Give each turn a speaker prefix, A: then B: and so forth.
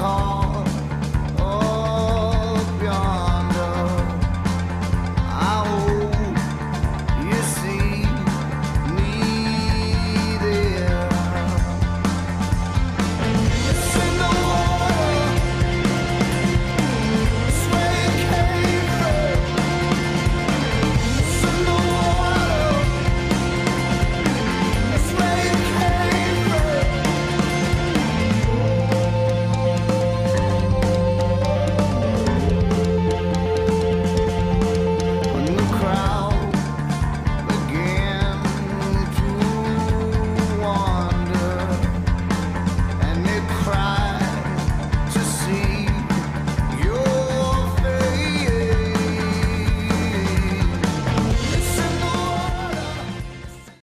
A: call.